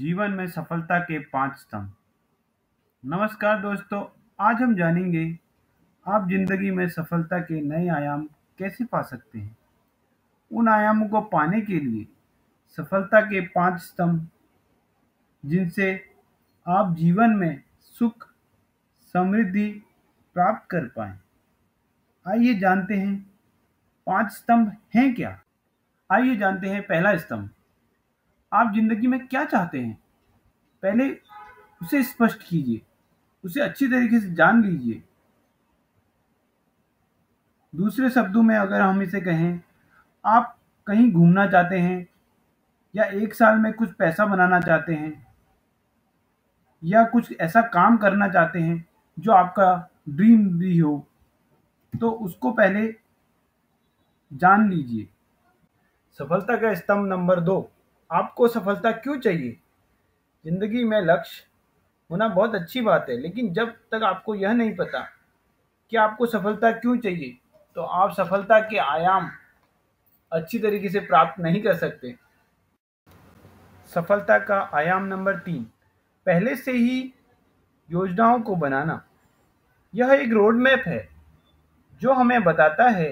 जीवन में सफलता के पाँच स्तंभ। नमस्कार दोस्तों, आज हम जानेंगे, आप ज़िंदगी में सफलता के नए आयाम कैसे पा सकते हैं? उन आयामों को पाने के लिए सफलता के पाँच स्तंभ, जिनसे आप जीवन में सुख, समृद्धि प्राप्त कर पाए। आइए जानते हैं, पाँच स्तंभ हैं क्या? आइए जानते हैं पहला स्तंभ। आप ज़िंदगी में क्या चाहते हैं? पहले उसे स्पष्ट कीजिए। उसे अच्छी तरीके से जान लीजिए। दूसरे शब्दों में अगर हम इसे कहें, आप कहीं घूमना चाहते हैं या एक साल में कुछ पैसा बनाना चाहते हैं या कुछ ऐसा काम करना चाहते हैं जो आपका ड्रीम भी हो तो उसको पहले जान लीजिए। सफलता का स्तंभ नंबर दो। आपको सफलता क्यों चाहिए? ज़िंदगी में लक्ष्य होना बहुत अच्छी बात है, लेकिन जब तक आपको यह नहीं पता कि आपको सफलता क्यों चाहिए तो आप सफलता के आयाम अच्छी तरीके से प्राप्त नहीं कर सकते। सफलता का आयाम नंबर तीन, पहले से ही योजनाओं को बनाना। यह एक रोड मैप है, जो हमें बताता है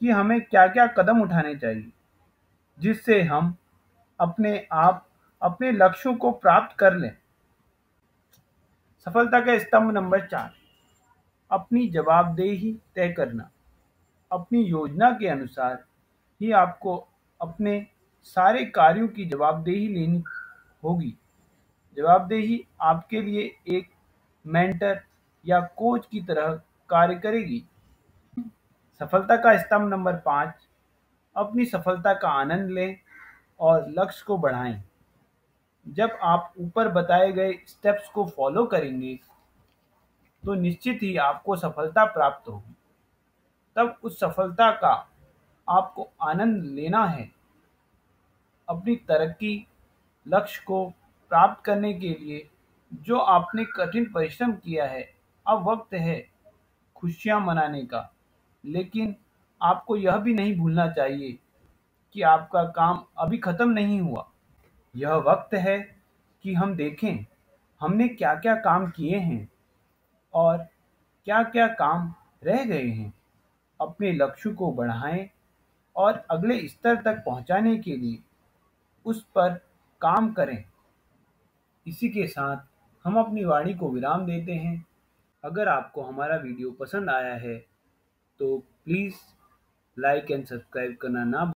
कि हमें क्या क्या कदम उठाने चाहिए, जिससे हम अपने आप, अपने लक्ष्यों को प्राप्त कर लें। सफलता का स्तंभ नंबर चार, अपनी जवाबदेही तय करना। अपनी योजना के अनुसार ही आपको अपने सारे कार्यों की जवाबदेही लेनी होगी। जवाबदेही आपके लिए एक मेंटर या कोच की तरह कार्य करेगी। सफलता का स्तंभ नंबर पाँच, अपनी सफलता का आनंद लें। और लक्ष्य को बढ़ाएँ। जब आप ऊपर बताए गए स्टेप्स को फॉलो करेंगे तो निश्चित ही आपको सफलता प्राप्त होगी। तब उस सफलता का आपको आनंद लेना है। अपनी तरक्की, लक्ष्य को प्राप्त करने के लिए जो आपने कठिन परिश्रम किया है, अब वक्त है खुशियाँ मनाने का। लेकिन आपको यह भी नहीं भूलना चाहिए कि आपका काम अभी ख़त्म नहीं हुआ। यह वक्त है कि हम देखें, हमने क्या क्या काम किए हैं और क्या क्या काम रह गए हैं। अपने लक्ष्य को बढ़ाएँ और अगले स्तर तक पहुँचाने के लिए उस पर काम करें। इसी के साथ हम अपनी वाणी को विराम देते हैं। अगर आपको हमारा वीडियो पसंद आया है तो प्लीज़ लाइक एंड सब्सक्राइब करना ना